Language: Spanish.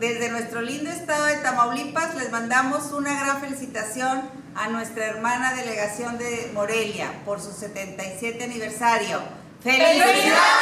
Desde nuestro lindo estado de Tamaulipas les mandamos una gran felicitación a nuestra hermana delegación de Morelia por su 77 aniversario. ¡Felicidades!